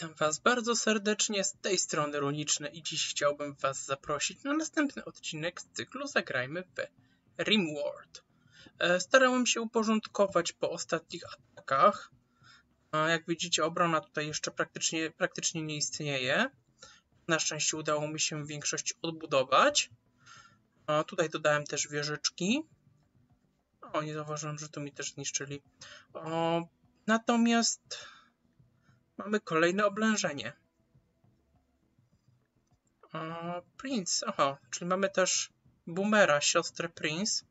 Witam Was bardzo serdecznie z tej strony Runiczny i dziś chciałbym Was zaprosić na następny odcinek z cyklu Zagrajmy w Rimworld. E, starałem się uporządkować po ostatnich atakach. Jak widzicie obrona tutaj jeszcze praktycznie, praktycznie nie istnieje. Na szczęście udało mi się większość odbudować. Tutaj dodałem też wieżyczki. O, nie zauważyłem, że tu mi też zniszczyli. Natomiast mamy kolejne oblężenie. O, Prince, aha, czyli mamy też Boomera, siostrę Prince.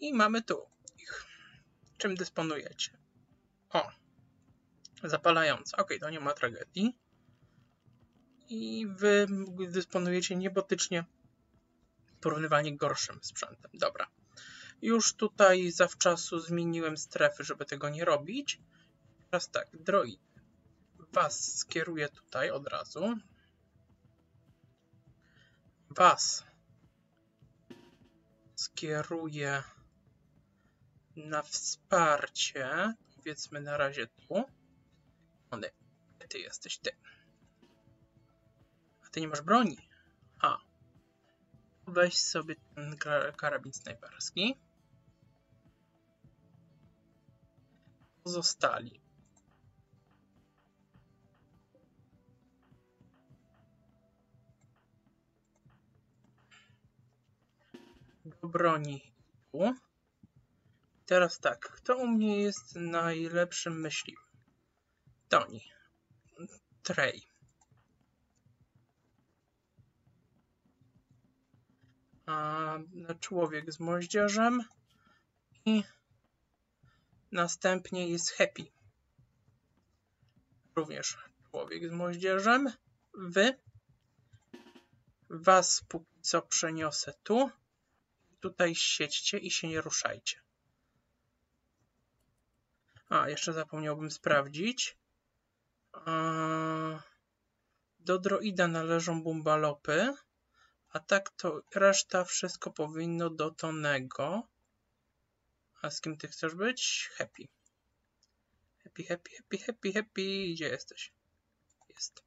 I mamy tu ich. Czym dysponujecie? O, zapalające. Ok, to nie ma tragedii. I wy dysponujecie niebotycznie porównywalnie gorszym sprzętem. Dobra. Już tutaj zawczasu zmieniłem strefy, żeby tego nie robić. Teraz tak, droid. Was skieruję tutaj od razu. Was skieruję na wsparcie. Powiedzmy na razie tu. One, ty jesteś ty. A ty nie masz broni. A. Weź sobie ten karabin snajperski. Pozostali. Do broni tu. Teraz tak, kto u mnie jest najlepszym myśliwym? Toni. Trey. A, człowiek z moździerzem i następnie jest Happy. Również człowiek z moździerzem. Wy. Was póki co przeniosę tu. Tutaj siedźcie i się nie ruszajcie. A, jeszcze zapomniałbym sprawdzić. Do droida należą bumbalopy, a tak to reszta wszystko powinno do Tonego. A z kim ty chcesz być? Happy. Happy, happy, happy, happy, happy. Gdzie jesteś? Jest.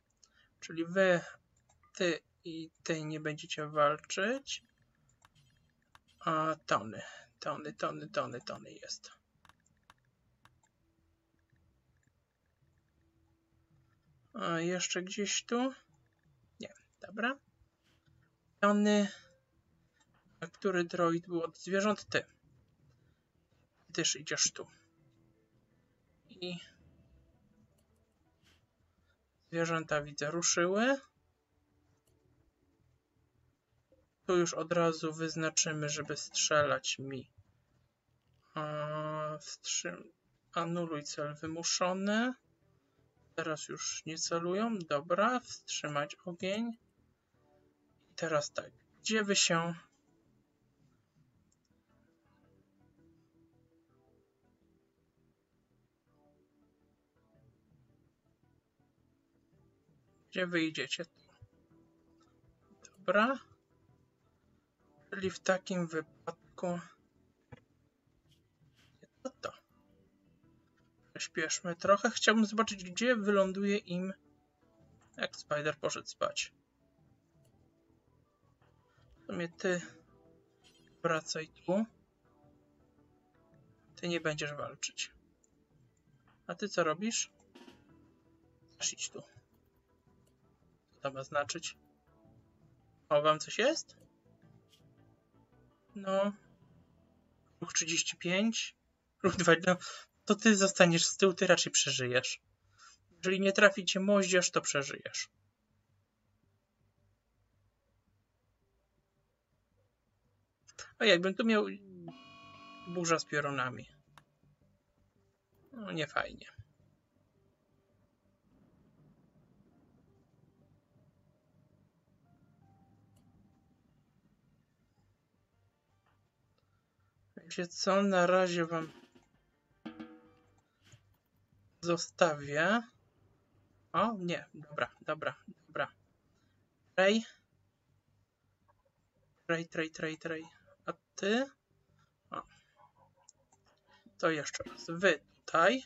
Czyli wy, ty i ty nie będziecie walczyć. A Tony, Tony, Tony, Tony, Tony jest. A jeszcze gdzieś tu? Nie, dobra. Tony, który droid był od zwierząt? Ty. Też idziesz tu. I zwierzęta widzę ruszyły. Tu już od razu wyznaczymy, żeby strzelać mi. Anuluj cel wymuszony. Teraz już nie celują. Dobra, wstrzymać ogień. I teraz tak, gdzie wy się... Gdzie wyjdziecie? Dobra. Czyli w takim wypadku... Co to? Śpieszmy trochę. Chciałbym zobaczyć, gdzie wyląduje im... Jak Spider poszedł spać. W sumie ty... Wracaj tu. Ty nie będziesz walczyć. A ty co robisz? Idź tu. Co to ma znaczyć? O, wam coś jest? No. Ruch 35. Ruch 20. No, to ty zostaniesz z tyłu, ty raczej przeżyjesz. Jeżeli nie trafi cię moździerz, to przeżyjesz. A jakbym tu miał burza z piorunami. No nie fajnie. wiecie co, na razie wam zostawię. O, nie, dobra, dobra, dobra. Trej. Trej, trej, trej, trej. A ty? O. To jeszcze raz. Wy tutaj.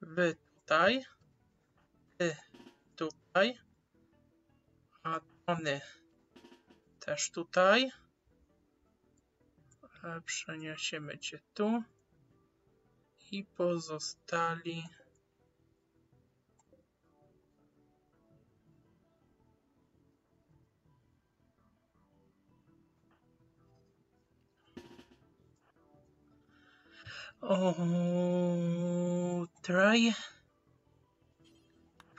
Wy tutaj. Ty tutaj. A Tony też tutaj. E, Przeniesiemy cię tu. I pozostali. O, Traj.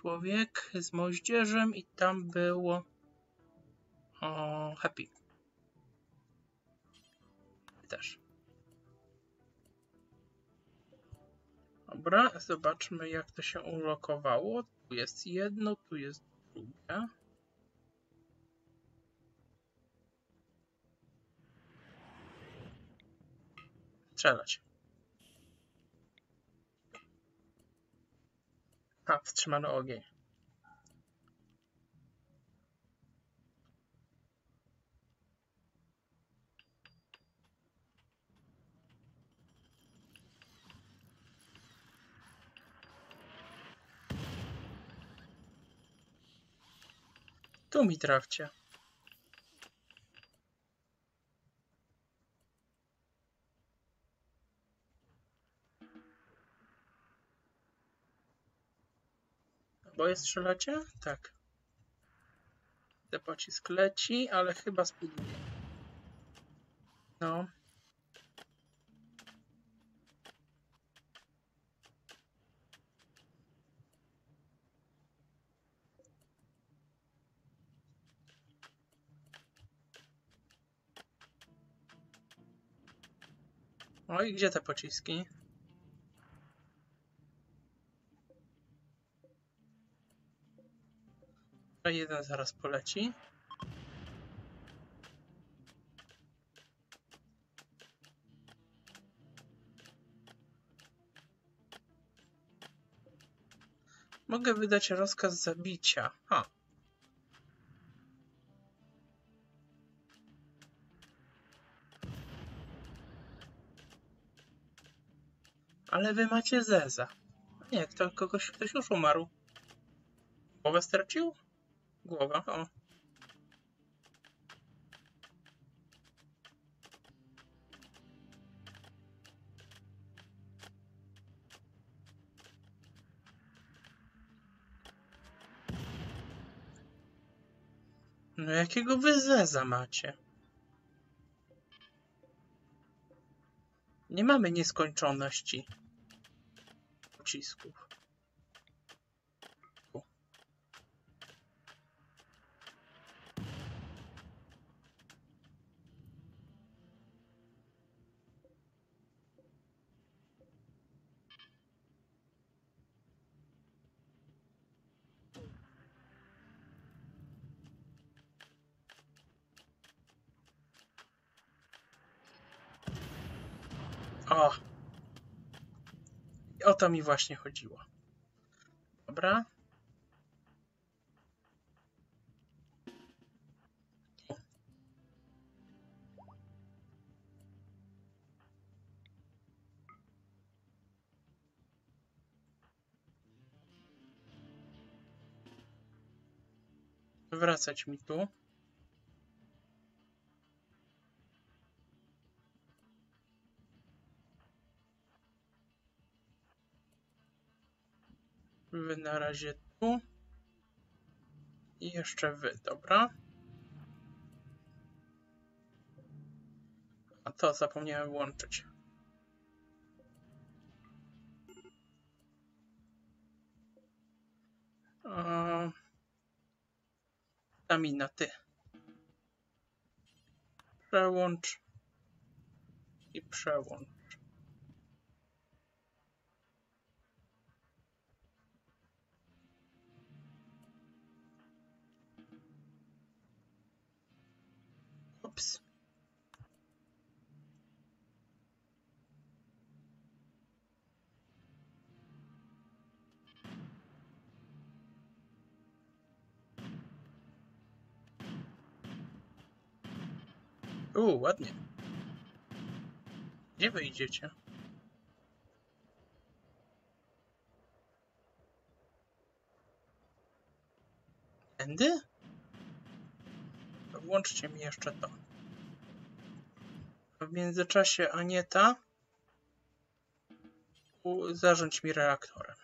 Człowiek z moździerzem i tam było o, Happy. Też. Dobra, zobaczmy jak to się ulokowało. Tu jest jedno, tu jest drugie. Strzelać. A, wstrzymano ogień. Tu mi trafcie. Strzelacie? Tak. Ten pocisk leci, ale chyba spuduje. No. Oj, gdzie te pociski? Jeden zaraz poleci. Mogę wydać rozkaz zabicia. Ha. Ale wy macie zeza. Nie, to kogoś ktoś już umarł. Głowę stracił? Głowa, o. No jakiego wy zeza macie? Nie mamy nieskończoności pocisków. O! O to mi właśnie chodziło. Dobra. Wracać mi tu. Wy na razie tu. I jeszcze wy, dobra. A to zapomniałem włączyć. A... Stamina, ty. Przełącz. I przełącz. Ops. U, ładnie. Gdzie wyjdziecie? Tędy? Włączcie mi jeszcze to. W międzyczasie Anieta zarządź mi reaktorem.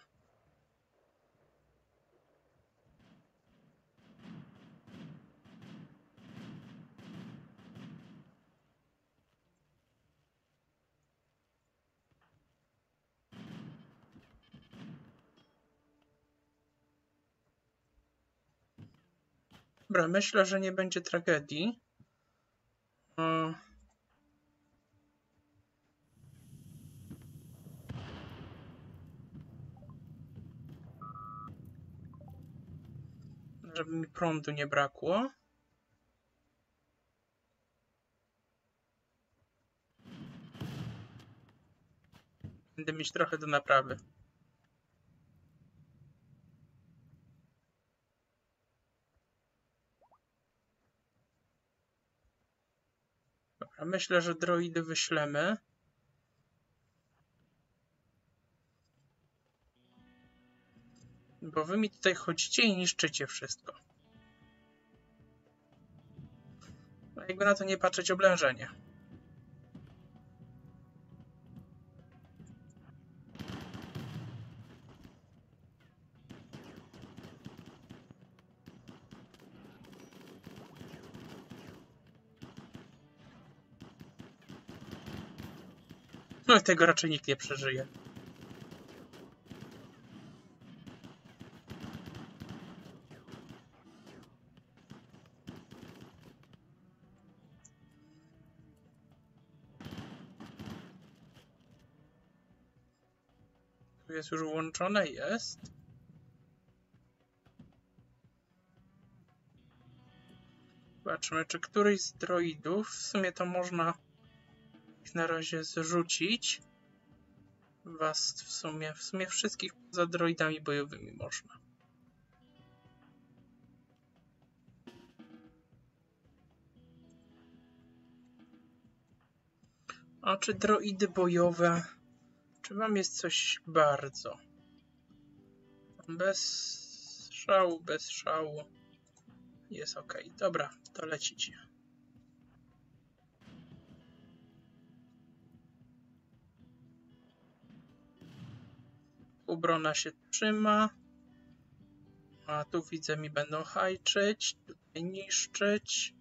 Dobra, myślę, że nie będzie tragedii. Mm. Żeby mi prądu nie brakło. Będę mieć trochę do naprawy. Dobra, myślę, że droidy wyślemy. Bo wy mi tutaj chodzicie i niszczycie wszystko. Jakby na to nie patrzeć oblężenie. No i tego raczej nikt nie przeżyje. Jest już włączone? Jest. Zobaczmy, czy któryś z droidów, w sumie to można na razie zrzucić. Was w sumie, w sumie wszystkich poza droidami bojowymi można. A czy droidy bojowe? Czy wam jest coś bardzo? Bez szału, bez szału. Jest ok. Dobra, to lecicie. Ubrona się trzyma. A tu widzę mi będą hajczyć, tutaj niszczyć.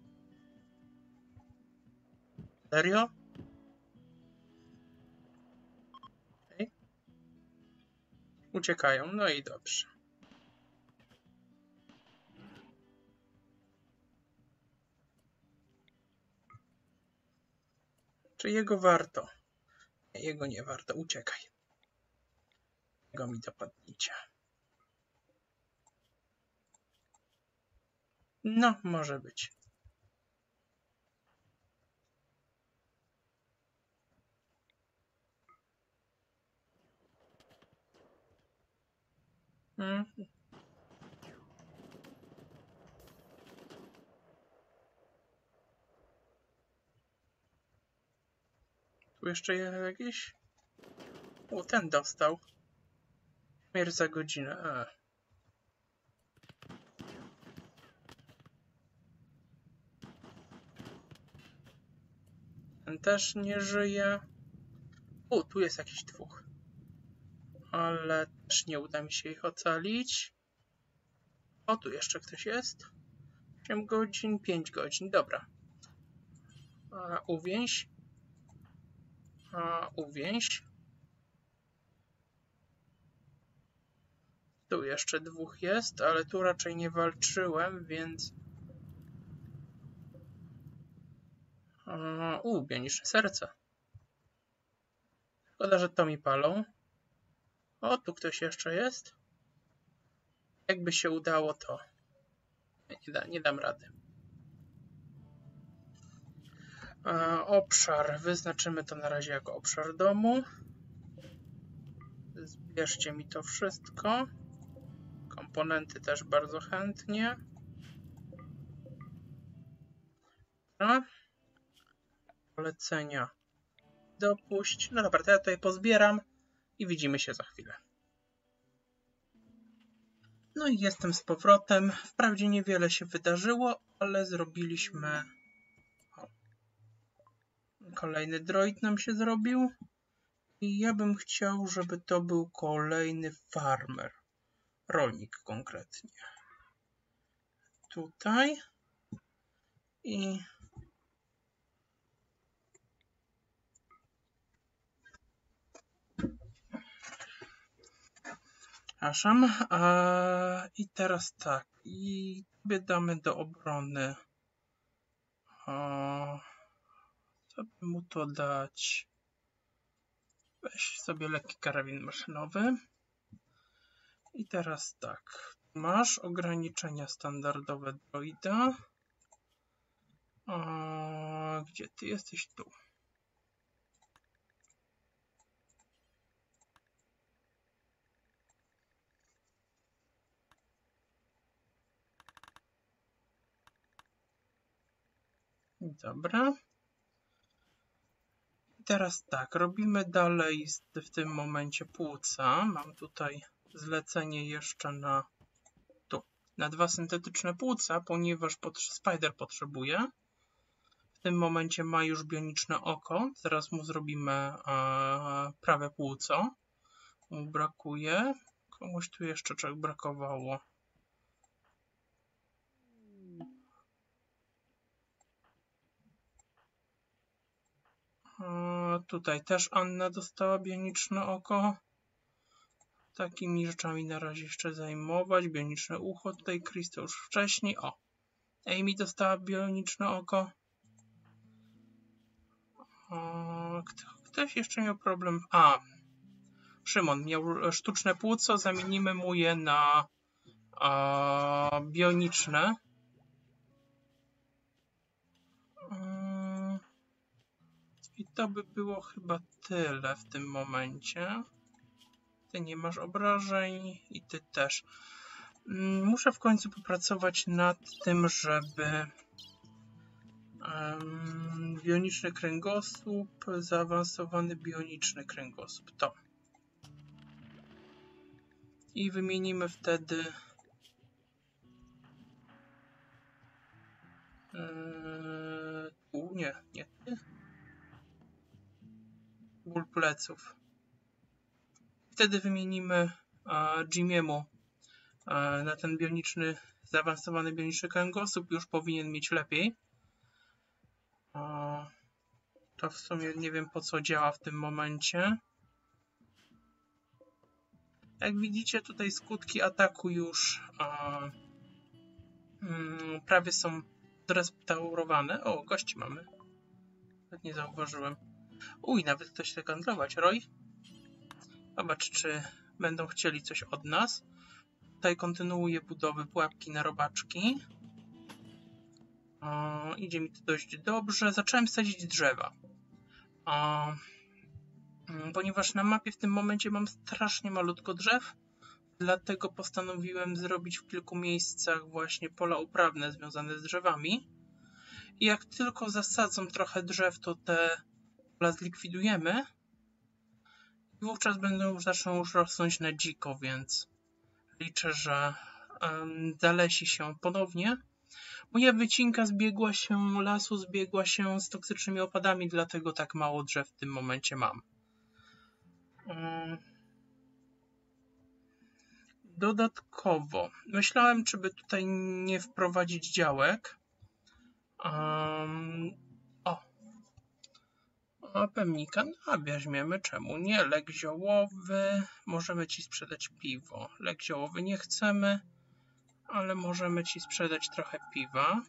Serio? Okej. Uciekają, no i dobrze. Czy jego warto? Jego nie warto, uciekaj. Jego mi dopadnijcie. No, może być. Mm. Tu jeszcze jakiś? O, ten dostał. Śmierć za godzinę. A. Ten też nie żyje. O, tu jest jakiś dwóch. Ale też nie uda mi się ich ocalić. O, tu jeszcze ktoś jest. 8 godzin, 5 godzin, dobra. A, uwięź. A, uwięź. Tu jeszcze dwóch jest, ale tu raczej nie walczyłem, więc... U, bioniczne serce. Szkoda, że to mi palą. O, tu ktoś jeszcze jest. Jakby się udało, to nie, da, nie dam rady. A, obszar. Wyznaczymy to na razie jako obszar domu. Zbierzcie mi to wszystko. Komponenty też bardzo chętnie. Dobra. Polecenia. Dopuść. No dobra, to ja tutaj pozbieram i widzimy się za chwilę. No i jestem z powrotem. Wprawdzie niewiele się wydarzyło, ale zrobiliśmy... O. Kolejny droid nam się zrobił. I ja bym chciał, żeby to był kolejny farmer. Rolnik konkretnie. Tutaj. I Przepraszam. I teraz tak. I sobie damy do obrony. Co by mu to dać? Weź sobie lekki karabin maszynowy. I teraz tak. Masz ograniczenia standardowe droida. Eee, gdzie ty jesteś? Tu. Dobra. Teraz tak, robimy dalej w tym momencie płuca. Mam tutaj zlecenie jeszcze na tu, na dwa syntetyczne płuca, ponieważ Spider potrzebuje. W tym momencie ma już bioniczne oko. Zaraz mu zrobimy e, prawe płuco. Mu brakuje. Komuś tu jeszcze czego brakowało. Tutaj też Anna dostała bioniczne oko. Takimi rzeczami na razie jeszcze zajmować. Bioniczne ucho. Tutaj Chris już wcześniej. O! Amy dostała bioniczne oko. O, ktoś jeszcze miał problem. A! Szymon miał sztuczne płuco. Zamienimy mu je na a, bioniczne. I to by było chyba tyle w tym momencie. Ty nie masz obrażeń i ty też. Mm, muszę w końcu popracować nad tym, żeby bioniczny kręgosłup, zaawansowany bioniczny kręgosłup. To. I wymienimy wtedy tu, nie, nie, nie ból pleców. Wtedy wymienimy Jimiemu na ten bioniczny, zaawansowany bioniczny kręgosłup. Już powinien mieć lepiej. To w sumie nie wiem po co działa w tym momencie. Jak widzicie tutaj skutki ataku już mm, prawie są zrestaurowane. O, gości mamy. Nie zauważyłem. Uj, nawet ktoś chce handlować. Roy? Zobacz, czy będą chcieli coś od nas. Tutaj kontynuuję budowę pułapki na robaczki. O, idzie mi to dość dobrze. Zacząłem sadzić drzewa. O, mm, ponieważ na mapie w tym momencie mam strasznie malutko drzew, dlatego postanowiłem zrobić w kilku miejscach właśnie pola uprawne związane z drzewami. I jak tylko zasadzą trochę drzew, to te zlikwidujemy i wówczas będą zaczną już rosnąć na dziko, więc liczę, że zalesi się ponownie. Moja wycinka zbiegła się, lasu zbiegła się z toksycznymi opadami, dlatego tak mało drzew w tym momencie mam. Dodatkowo myślałem, czy by tutaj nie wprowadzić działek. A pemnika no, weźmiemy, czemu nie? Lek ziołowy, możemy ci sprzedać piwo. Lek ziołowy nie chcemy, ale możemy ci sprzedać trochę piwa.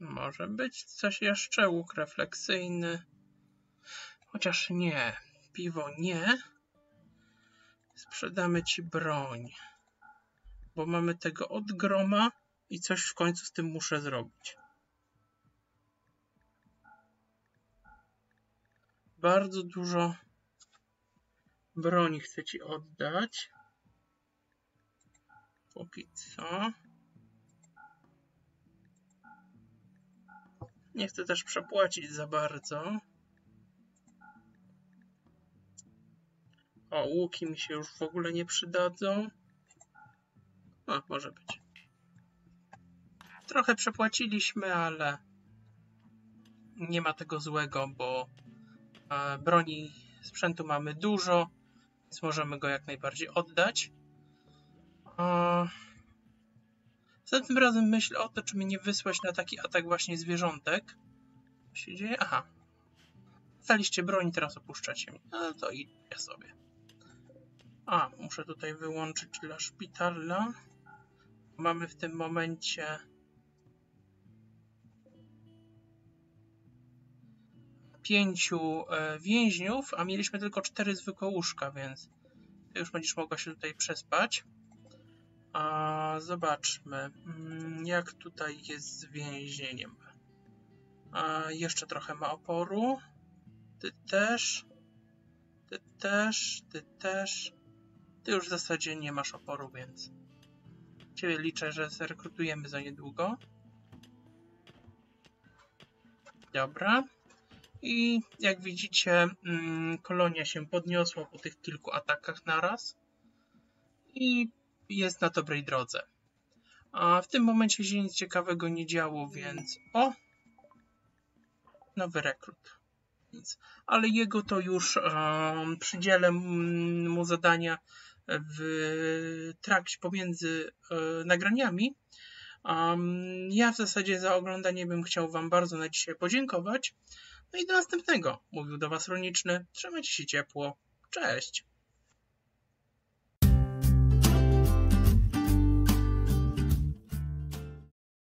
Może być coś jeszcze, łuk refleksyjny. Chociaż nie, piwo nie. Sprzedamy ci broń bo mamy tego od groma i coś w końcu z tym muszę zrobić. Bardzo dużo broni chcę ci oddać. Póki co. Nie chcę też przepłacić za bardzo. O, łuki mi się już w ogóle nie przydadzą. Może być. Trochę przepłaciliśmy, ale nie ma tego złego, bo e, broni, sprzętu mamy dużo, więc możemy go jak najbardziej oddać. E, za tym razem myślę o to, czy mi nie wysłać na taki atak właśnie zwierzątek. Co się dzieje? Aha. Staliście broni, teraz opuszczacie mnie. No to idźcie sobie. A, muszę tutaj wyłączyć dla szpitala. Mamy w tym momencie pięciu e, więźniów, a mieliśmy tylko cztery zwykłe łóżka, więc ty już będziesz mogła się tutaj przespać. A zobaczmy, mm, jak tutaj jest z więzieniem. A jeszcze trochę ma oporu. Ty też. Ty też, ty też. Ty już w zasadzie nie masz oporu, więc Ciebie liczę, że zrekrutujemy za niedługo. Dobra. I jak widzicie, mm, kolonia się podniosła po tych kilku atakach naraz i jest na dobrej drodze. A w tym momencie się nic ciekawego nie działo, więc o! Nowy rekrut. Nic. Ale jego to już um, przydzielę mu zadania w trakcie pomiędzy e, nagraniami. Ja w zasadzie za oglądanie bym chciał Wam bardzo na dzisiaj podziękować. No i do następnego. Mówił do Was Roniczny. Trzymajcie się ciepło. Cześć.